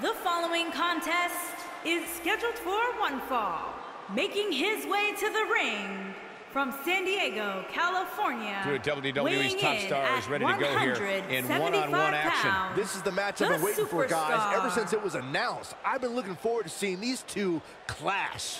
The following contest is scheduled for one fall. Making his way to the ring from San Diego, California. Two of WWE's top stars ready to go here in one-on-one 175 action. This is the match I've been waiting for, guys, ever since it was announced. I've been looking forward to seeing these two clash.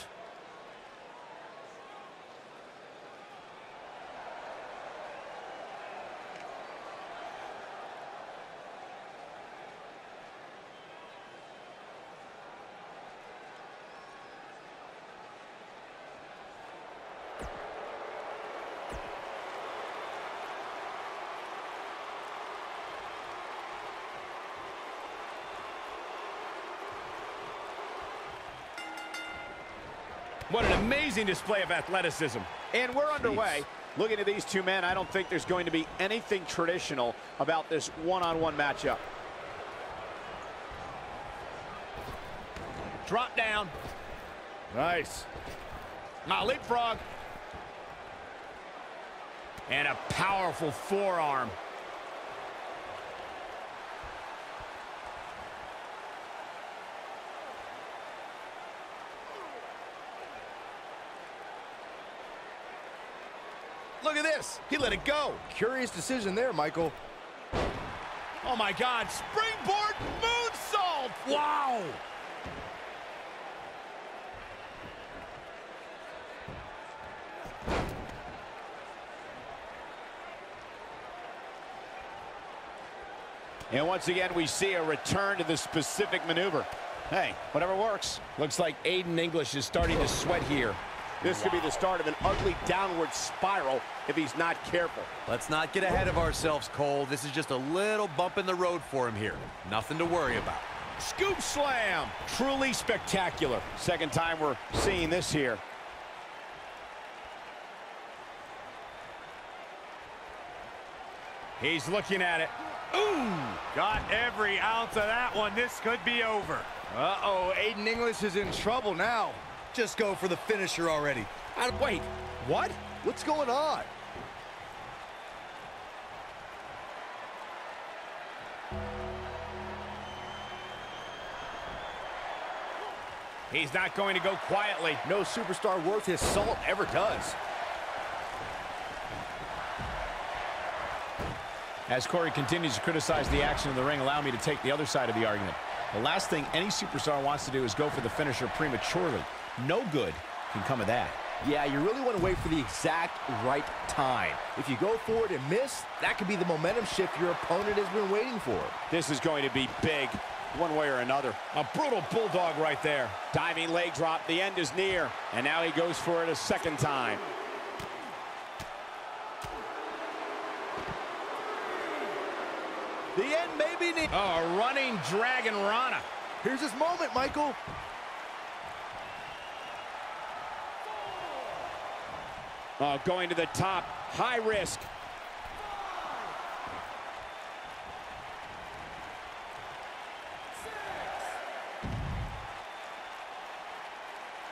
What an amazing display of athleticism. And we're underway. Looking at these two men, I don't think there's going to be anything traditional about this one-on-one matchup. Drop down. Nice. Now leapfrog. And a powerful forearm. Look this. He let it go. Curious decision there, Michael. Oh my God. Springboard moonsault. Wow. And once again, we see a return to the specific maneuver. Hey, whatever works. Looks like Aiden English is starting to sweat here. This could be the start of an ugly downward spiral if he's not careful. Let's not get ahead of ourselves, Cole. This is just a little bump in the road for him here. Nothing to worry about. Scoop slam. Truly spectacular. Second time we're seeing this here. He's looking at it. Ooh! Got every ounce of that one. This could be over. Uh-oh, Aiden English is in trouble now. Just go for the finisher already. Uh, wait, what? What's going on? He's not going to go quietly. No superstar worth his salt ever does. As Corey continues to criticize the action in the ring, allow me to take the other side of the argument. The last thing any superstar wants to do is go for the finisher prematurely. No good can come of that. Yeah, you really want to wait for the exact right time. If you go for it and miss, that could be the momentum shift your opponent has been waiting for. This is going to be big, one way or another. A brutal bulldog right there. Diving leg drop, the end is near. And now he goes for it a second time. The end may be near. Oh, a running dragon Rana. Here's his moment, Michael. Oh, going to the top, high risk.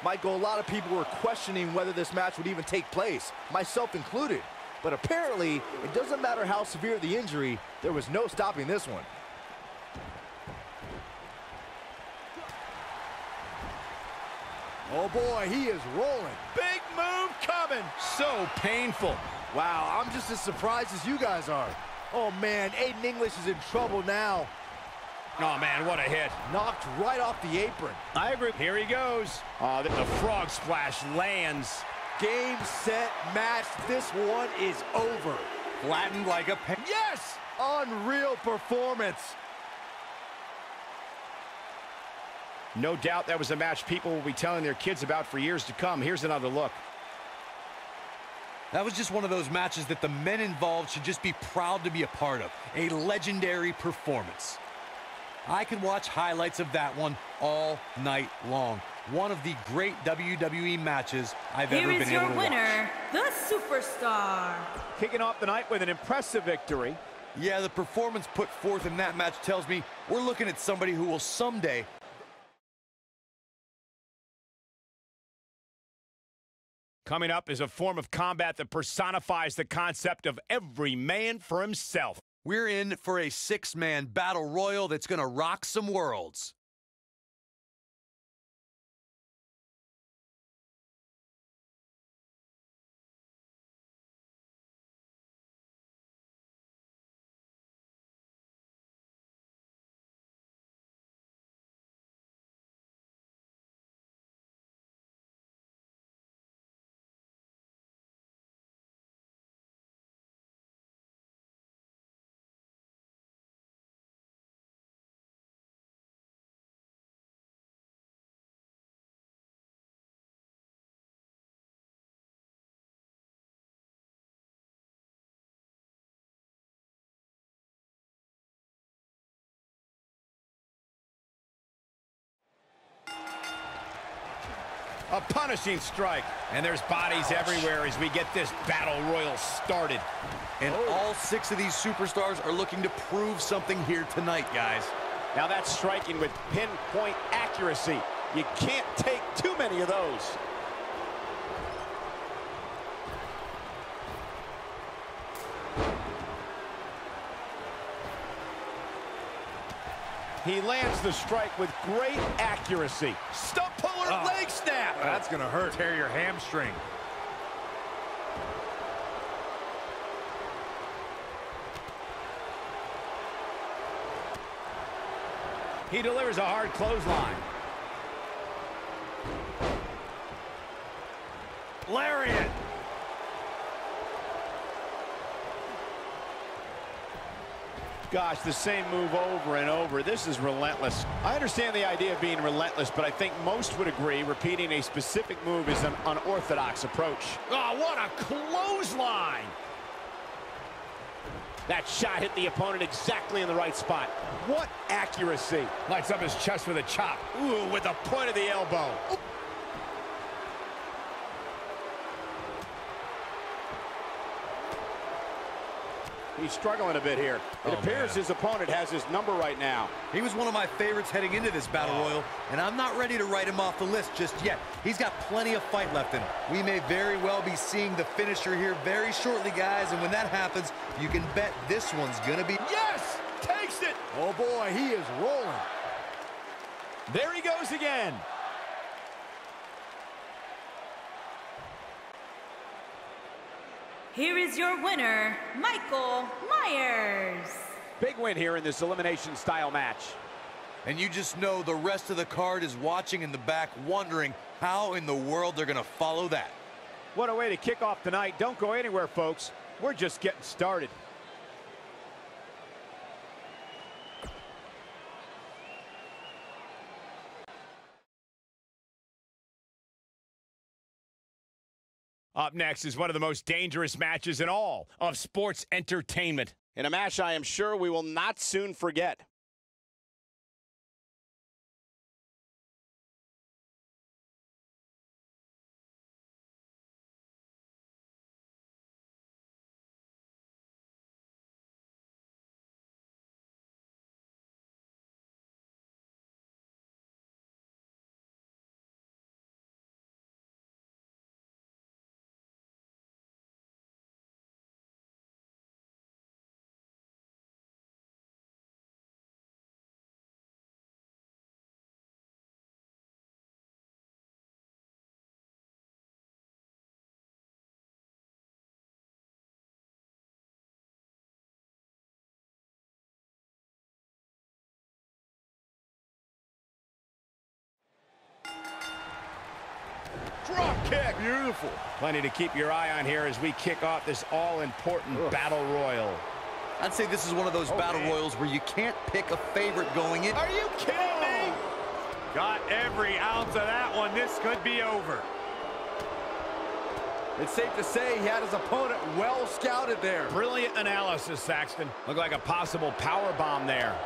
Michael, a lot of people were questioning whether this match would even take place, myself included. But apparently, it doesn't matter how severe the injury, there was no stopping this one. Oh boy, he is rolling. Big move coming. So painful. Wow, I'm just as surprised as you guys are. Oh man, Aiden English is in trouble now. Oh, man, what a hit. Knocked right off the apron. I agree. Here he goes. Oh, the, the frog splash lands. Game, set, match. This one is over. Flattened like a pen. Yes! Unreal performance. No doubt that was a match people will be telling their kids about for years to come. Here's another look. That was just one of those matches that the men involved should just be proud to be a part of. A legendary performance. I could watch highlights of that one all night long. One of the great WWE matches I've Here ever been your able to winner, watch. the superstar. Kicking off the night with an impressive victory. Yeah, the performance put forth in that match tells me we're looking at somebody who will someday Coming up is a form of combat that personifies the concept of every man for himself. We're in for a six-man battle royal that's going to rock some worlds. A punishing strike. And there's bodies everywhere as we get this battle royal started. And Oh. all six of these superstars are looking to prove something here tonight, guys. Now that's striking with pinpoint accuracy. You can't take too many of those. He lands the strike with great accuracy. Stump puller ah. leg snap. That's going to hurt. Tear your hamstring. He delivers a hard clothesline. Lariat. Gosh, the same move over and over. This is relentless. I understand the idea of being relentless, but I think most would agree repeating a specific move is an unorthodox approach. Oh, what a clothesline! That shot hit the opponent exactly in the right spot. What accuracy. Lights up his chest with a chop. Ooh, with the point of the elbow. He's struggling a bit here. It Oh, appears man. his opponent has his number right now. He was one of my favorites heading into this Battle Royal, and I'm not ready to write him off the list just yet. He's got plenty of fight left in him. We may very well be seeing the finisher here very shortly, guys, and when that happens, you can bet this one's gonna be... Yes! Takes it! Oh boy, he is rolling. There he goes again. Here is your winner, Michael Myers. Big win here in this elimination style match. And you just know the rest of the card is watching in the back, wondering how in the world they're gonna follow that. What a way to kick off tonight. Don't go anywhere, folks. We're just getting started. Up next is one of the most dangerous matches in all of sports entertainment. In a match I am sure we will not soon forget. Drop kick. Beautiful. Plenty to keep your eye on here as we kick off this all-important battle royal. I'd say this is one of those Battle Royals where you can't pick a favorite going in. Are you kidding me? Got every ounce of that one. This could be over. It's safe to say he had his opponent well scouted there. Brilliant analysis, Saxton. Looked like a possible power bomb there.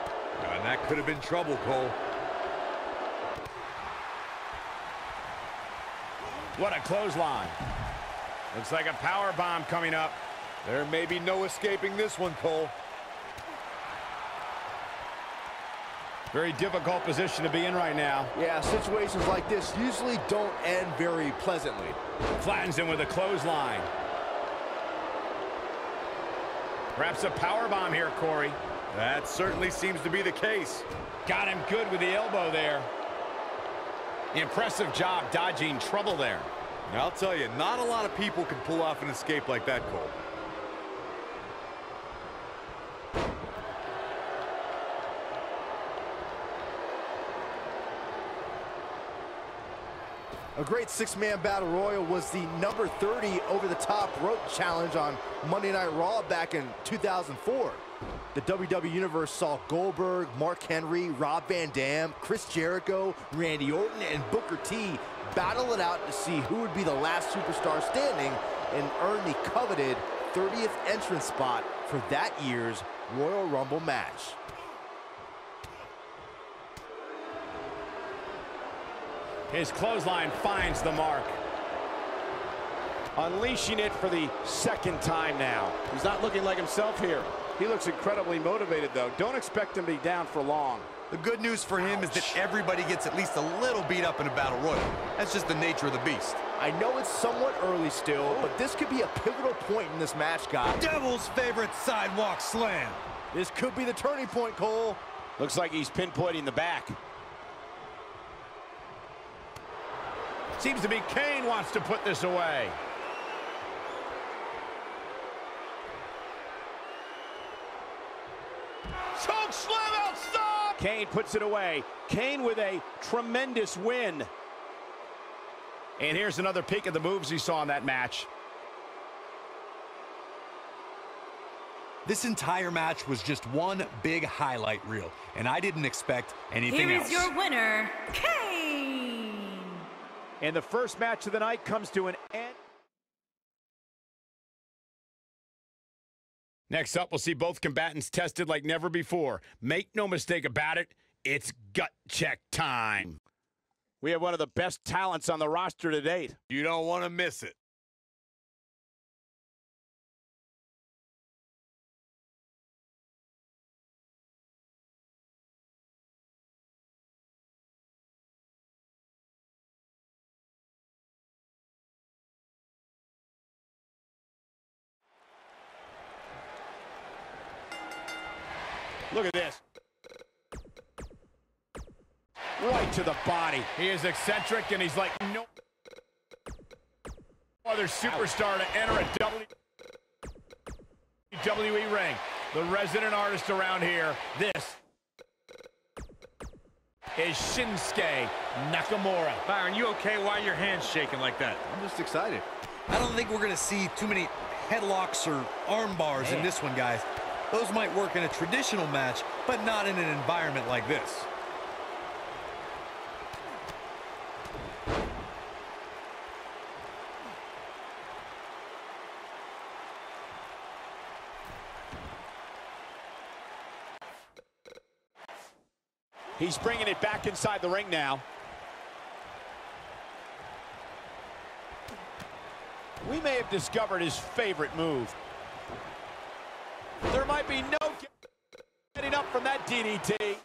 And that could have been trouble, Cole. What a clothesline. Looks like a power bomb coming up. There may be no escaping this one, Cole. Very difficult position to be in right now. Yeah, situations like this usually don't end very pleasantly. Flattens him with a clothesline. Perhaps a power bomb here, Corey. That certainly seems to be the case. Got him good with the elbow there. Impressive job dodging trouble there. Now, I'll tell you, not a lot of people can pull off an escape like that, Cole. A great six-man battle royal was the number 30 over-the-top rope challenge on Monday Night Raw back in 2004. The WWE Universe saw Goldberg, Mark Henry, Rob Van Dam, Chris Jericho, Randy Orton, and Booker T battle it out to see who would be the last superstar standing and earn the coveted 30th entrance spot for that year's Royal Rumble match. His clothesline finds the mark. Unleashing it for the second time now. He's not looking like himself here. He looks incredibly motivated, though. Don't expect him to be down for long. The good news for him is that everybody gets at least a little beat up in a battle royal. That's just the nature of the beast. I know it's somewhat early still, but this could be a pivotal point in this match, guys. Devil's favorite sidewalk slam. This could be the turning point, Cole. Looks like he's pinpointing the back. Seems to be Kane wants to put this away. Kane puts it away. Kane with a tremendous win. And here's another peek at the moves he saw in that match. This entire match was just one big highlight reel, and I didn't expect anything Here else. is your winner, Kane. And the first match of the night comes to an end. Next up, we'll see both combatants tested like never before. Make no mistake about it, it's gut check time. We have one of the best talents on the roster to date. You don't want to miss it. Look at this. Right to the body. He is eccentric, and he's like no other superstar to enter a WWE ring. The resident artist around here, this is Shinsuke Nakamura. Byron, you okay? Why are your hands shaking like that? I'm just excited. I don't think we're going to see too many headlocks or arm bars in this one, guys. Those might work in a traditional match, but not in an environment like this. He's bringing it back inside the ring now. We may have discovered his favorite move. Might be no getting up from that DDT.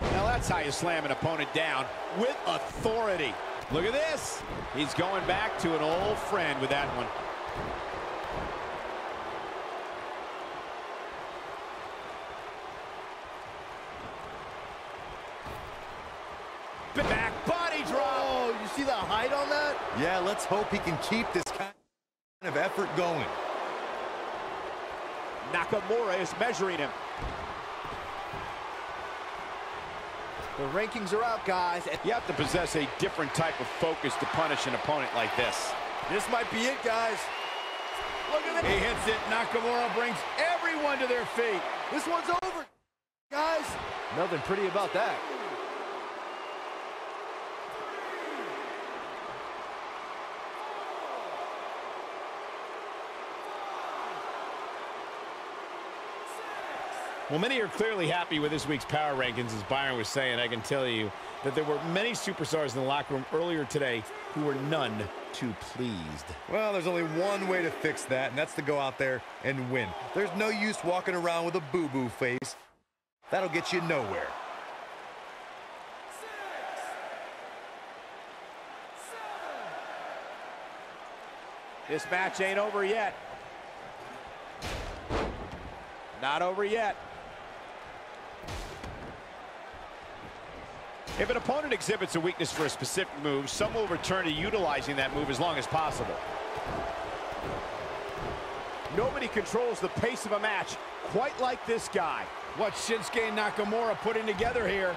Now that's how you slam an opponent down with authority. Look at this. He's going back to an old friend with that one. Back body drop. Oh, you see the height on that? Yeah, let's hope he can keep this kind of effort going. Nakamura is measuring him. The rankings are out, guys. You have to possess a different type of focus to punish an opponent like this. This might be it, guys. Look at He hits it. Nakamura brings everyone to their feet. This one's over, guys. Nothing pretty about that. Well, many are clearly happy with this week's power rankings, as Byron was saying. I can tell you that there were many superstars in the locker room earlier today who were none too pleased. Well, there's only one way to fix that, and that's to go out there and win. There's no use walking around with a boo-boo face. That'll get you nowhere. This match ain't over yet. Not over yet. If an opponent exhibits a weakness for a specific move, some will return to utilizing that move as long as possible. Nobody controls the pace of a match quite like this guy. What Shinsuke Nakamura putting together here.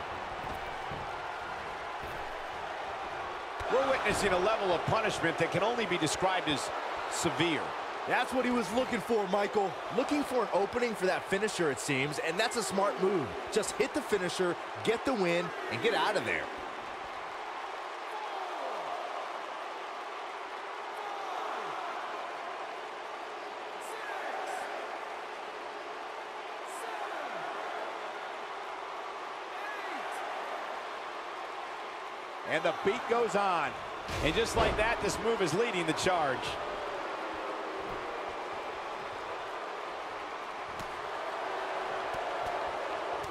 We're witnessing a level of punishment that can only be described as severe. That's what he was looking for, Michael. Looking for an opening for that finisher, it seems, and that's a smart move. Just hit the finisher, get the win, and get out of there. And the beat goes on. And just like that, this move is leading the charge.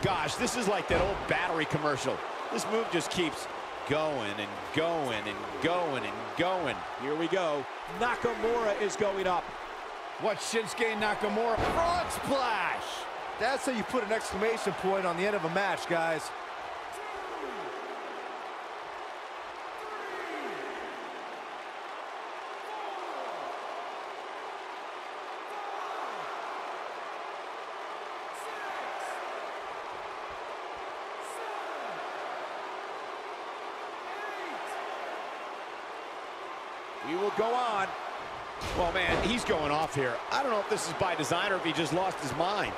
Gosh, this is like that old battery commercial. This move just keeps going and going and going and going. Here we go. Nakamura is going up. What Shinsuke Nakamura? Frog splash! That's how you put an exclamation point on the end of a match, guys. We will go on. Well, man, he's going off here. I don't know if this is by design or if he just lost his mind.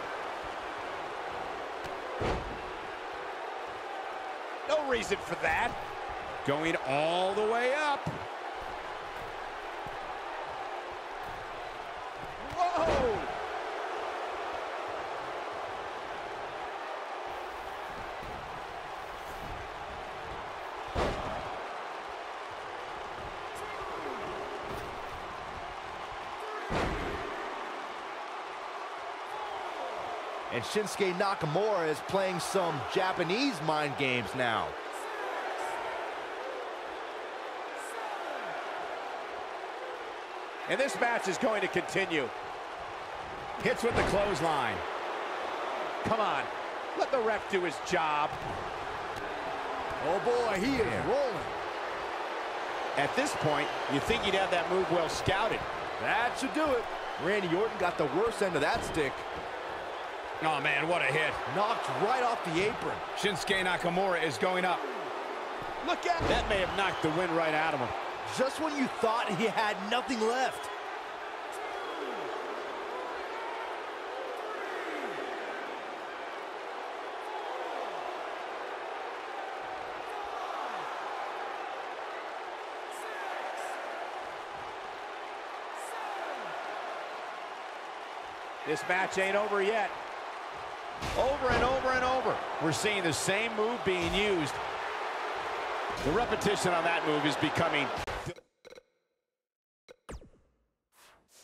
No reason for that. Going all the way up. Whoa! And Shinsuke Nakamura is playing some Japanese mind games now. And this match is going to continue. Hits with the clothesline. Come on, let the ref do his job. Oh boy, he is rolling. At this point, you think he'd have that move well scouted. That should do it. Randy Orton got the worst end of that stick. Oh, man, what a hit. Knocked right off the apron. Shinsuke Nakamura is going up. Look at That may have knocked the wind right out of him. Just when you thought he had nothing left. This match ain't over yet. Over and over and over. We're seeing the same move being used. The repetition on that move is becoming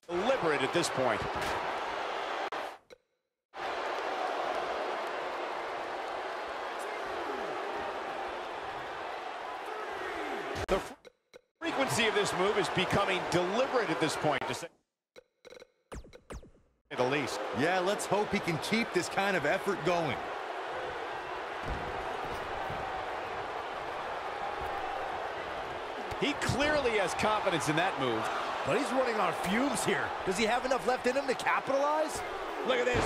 deliberate at this point. The frequency of this move is becoming deliberate at this point, the least. Yeah, let's hope he can keep this kind of effort going. He clearly has confidence in that move. But he's running on fumes here. Does he have enough left in him to capitalize? Look at this.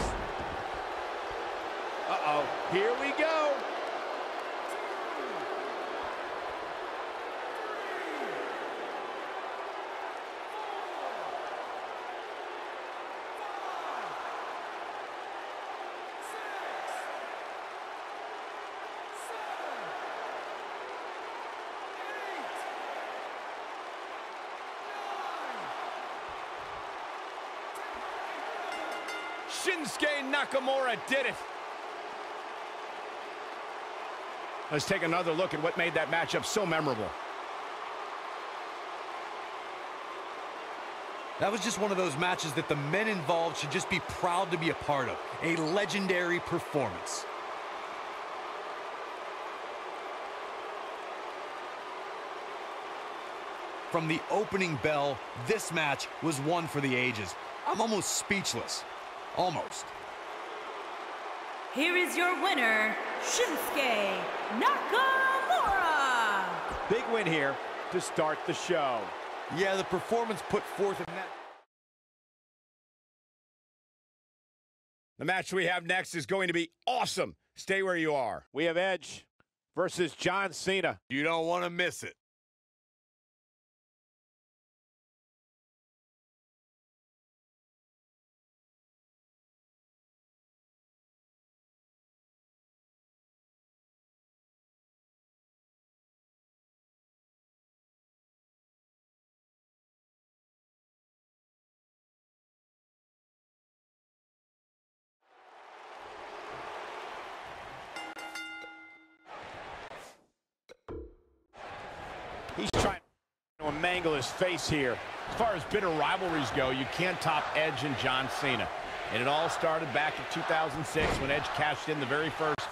Uh-oh. Here we go. Shinsuke Nakamura did it. Let's take another look at what made that matchup so memorable. That was just one of those matches that the men involved should just be proud to be a part of. A legendary performance. From the opening bell, this match was one for the ages. I'm almost speechless. Almost. Here is your winner, Shinsuke Nakamura. Big win here to start the show. Yeah, the performance put forth in that. The match we have next is going to be awesome. Stay where you are. We have Edge versus John Cena. You don't want to miss it. Mangle his face here. As far as bitter rivalries go, you can't top Edge and John Cena. And it all started back in 2006 when Edge cashed in the very first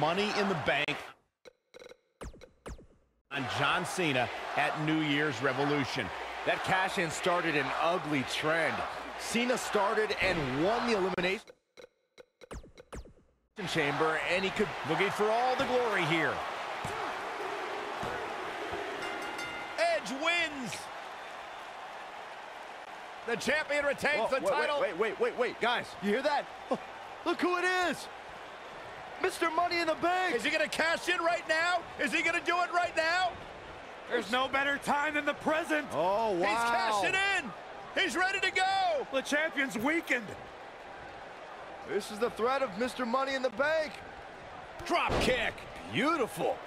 Money in the Bank on John Cena at New Year's Revolution. That cash-in started an ugly trend. Cena started and won the elimination chamber, and he could... Looking for all the glory here. The champion retains Whoa, the wait, title. Wait, wait, wait, wait, guys, you hear that? Oh, look who it is! Mr. Money in the Bank! Is he going to cash in right now? Is he going to do it right now? There's no better time than the present. Oh, wow. He's cashing in. He's ready to go. The champion's weakened. This is the threat of Mr. Money in the Bank. Drop kick. Beautiful.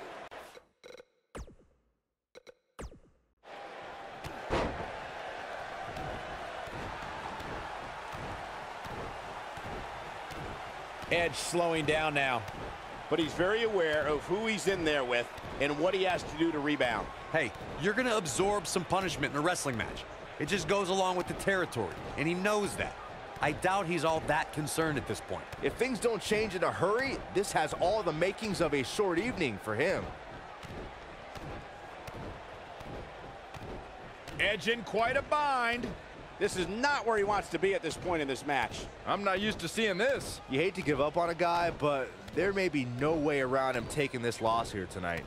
Edge slowing down now. But he's very aware of who he's in there with and what he has to do to rebound. Hey, you're going to absorb some punishment in a wrestling match. It just goes along with the territory, and he knows that. I doubt he's all that concerned at this point. If things don't change in a hurry, this has all the makings of a short evening for him. Edge in quite a bind. This is not where he wants to be at this point in this match. I'm not used to seeing this. You hate to give up on a guy, but there may be no way around him taking this loss here tonight.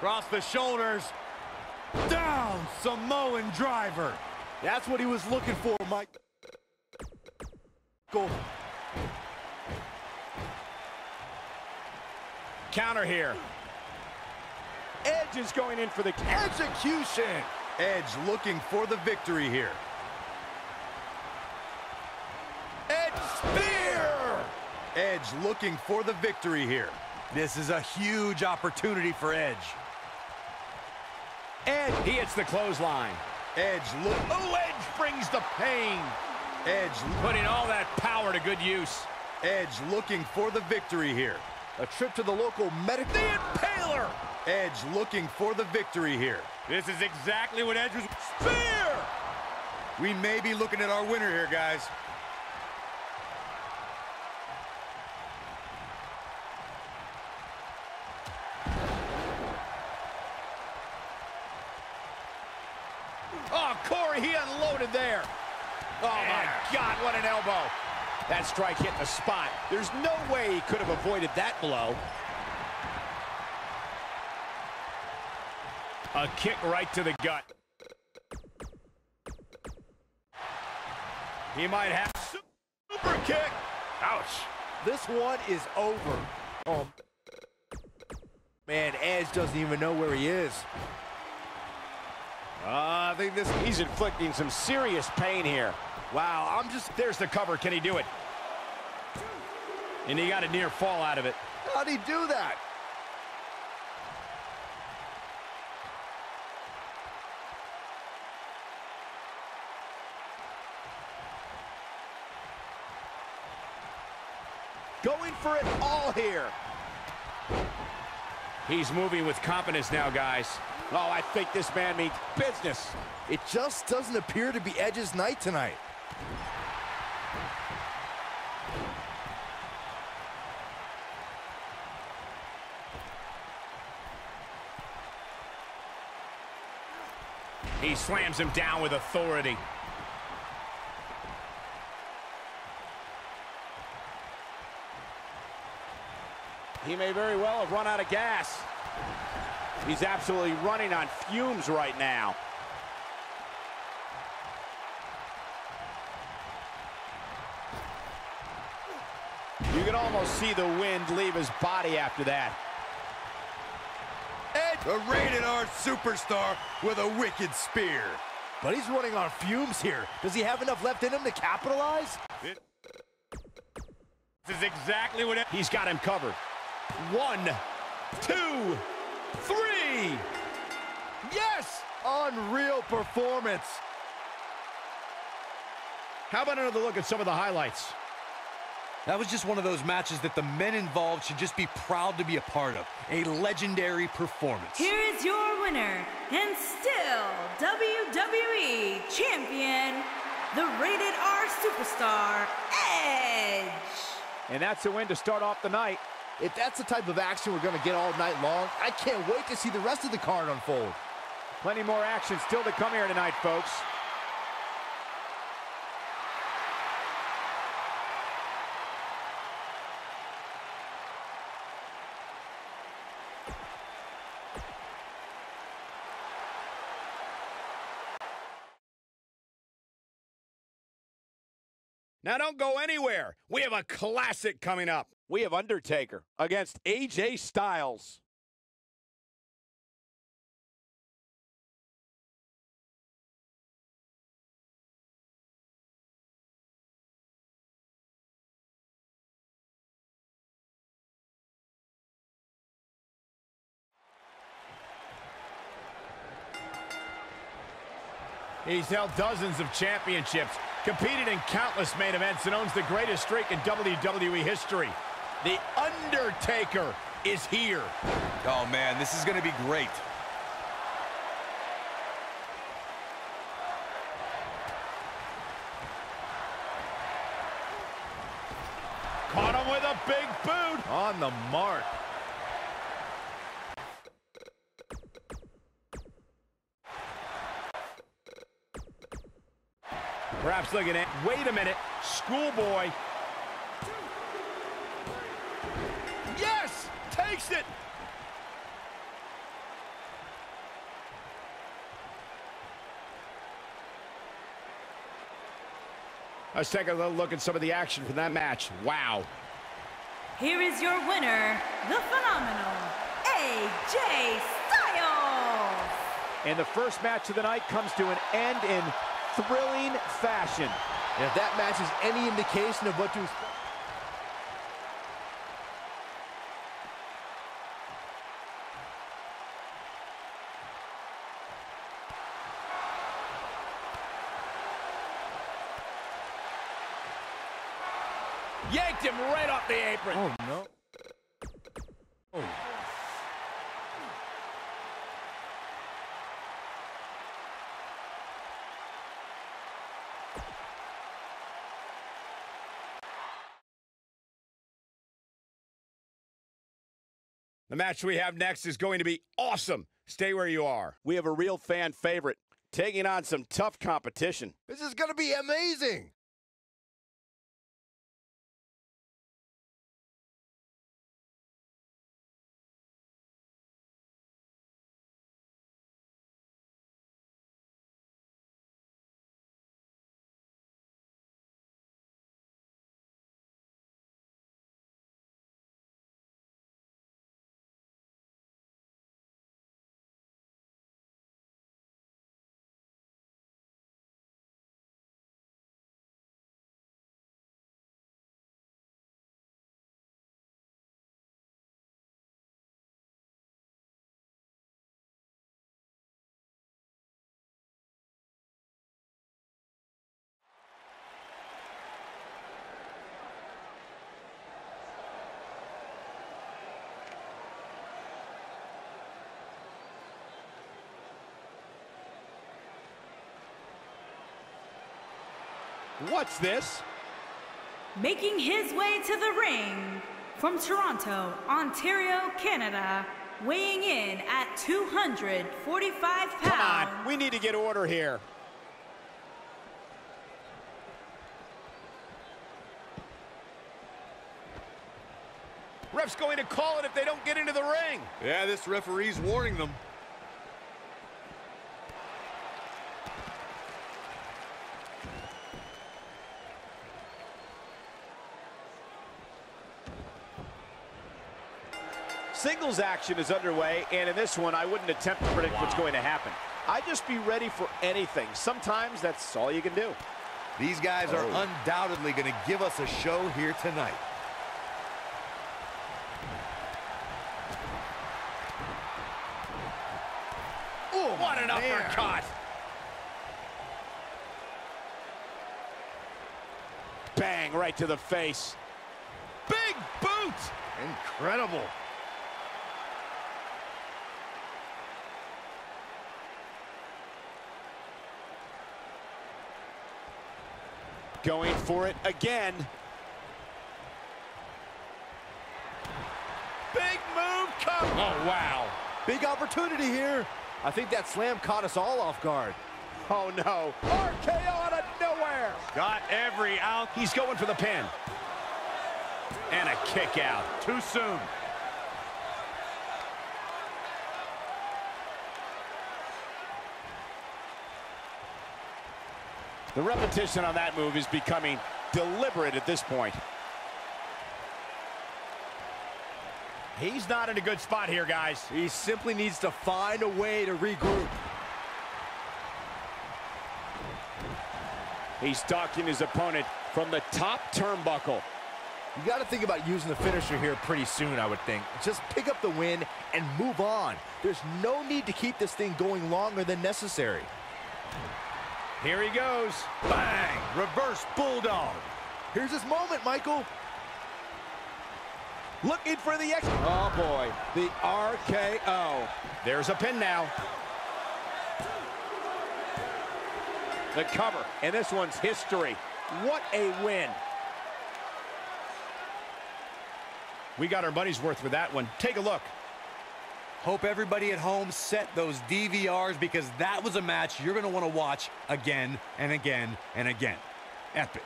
Cross the shoulders. Down, Samoan driver. That's what he was looking for, Mike. Go. Counter here. Edge is going in for the Execution. Edge looking for the victory here. Edge spear. Edge looking for the victory here. This is a huge opportunity for Edge. Edge, he hits the clothesline. Edge look. Oh, Edge brings the pain. Edge Putting all that power to good use. Edge looking for the victory here. A trip to the local medic. The Impaler. Edge looking for the victory here. This is exactly what Edge was. Spear. We may be looking at our winner here, guys. Oh, Corey, he unloaded there. Oh, my God, what an elbow. That strike hit the spot. There's no way he could have avoided that blow. A kick right to the gut. He might have super kick. Ouch. This one is over. Oh, man, Edge doesn't even know where he is. Uh, I think this he's inflicting some serious pain here. Wow, I'm just, there's the cover. Can he do it? And he got a near fall out of it. How'd he do that? Going for it all here. He's moving with confidence now, guys. Oh, I think this man means business. It just doesn't appear to be Edge's night tonight. He slams him down with authority. He may very well have run out of gas. He's absolutely running on fumes right now. You can almost see the wind leave his body after that. Edge, a rated R superstar with a wicked spear. But he's running on fumes here. Does he have enough left in him to capitalize? This is exactly what. Edge He's got him covered. One, two, three. Yes! Unreal performance. How about another look at some of the highlights? That was just one of those matches that the men involved should just be proud to be a part of. A legendary performance. Here is your winner, and still WWE Champion, the Rated R Superstar, Edge. And that's a win to start off the night. If that's the type of action we're going to get all night long, I can't wait to see the rest of the card unfold. Plenty more action still to come here tonight, folks. Now don't go anywhere. We have a classic coming up. We have Undertaker against AJ Styles. He's held dozens of championships, competed in countless main events, and owns the greatest streak in WWE history. The Undertaker is here. Oh, man, this is going to be great. Caught him with a big boot. On the mark. Perhaps looking at, wait a minute, schoolboy. Yes, takes it. Let's take a little look at some of the action from that match. Wow. Here is your winner, the phenomenal AJ Styles. And the first match of the night comes to an end in thrilling fashion. And if that match is any indication of what to expect. Yanked him right off the apron. Oh, no. Match we have next is going to be awesome. Stay where you are. We have a real fan favorite taking on some tough competition. This is going to be amazing. What's this? Making his way to the ring from Toronto, Ontario, Canada, weighing in at 245 pounds. Come on, we need to get order here. Ref's going to call it if they don't get into the ring. Yeah, this referee's warning them. Action is underway, and in this one, I wouldn't attempt to predict what's going to happen. I'd just be ready for anything. Sometimes that's all you can do. These guys are oh. undoubtedly going to give us a show here tonight. Ooh, what an uppercut! Bang, right to the face. Big boot! Incredible. Going for it again. Big move come. Oh, wow. Big opportunity here. I think that slam caught us all off guard. Oh no. RKO out of nowhere. Got every out. He's going for the pin. And a kick out. Too soon. The repetition on that move is becoming deliberate at this point. He's not in a good spot here, guys. He simply needs to find a way to regroup. He's stalking his opponent from the top turnbuckle. You got to think about using the finisher here pretty soon, I would think. Just pick up the win and move on. There's no need to keep this thing going longer than necessary. Here he goes. Bang! Reverse Bulldog. Here's his moment, Michael. Looking for the X. Oh boy, the RKO. There's a pin now. The cover, and this one's history. What a win. We got our money's worth with that one. Take a look. Hope everybody at home set those DVRs because that was a match you're going to want to watch again and again and again. Epic.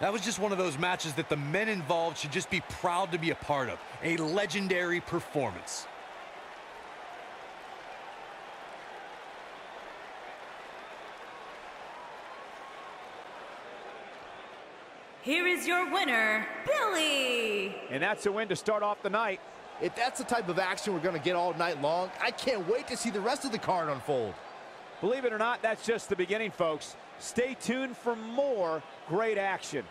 That was just one of those matches that the men involved should just be proud to be a part of. A legendary performance. Here is your winner, Billy. And that's a win to start off the night. If that's the type of action we're going to get all night long, I can't wait to see the rest of the card unfold. Believe it or not, that's just the beginning, folks. Stay tuned for more great action.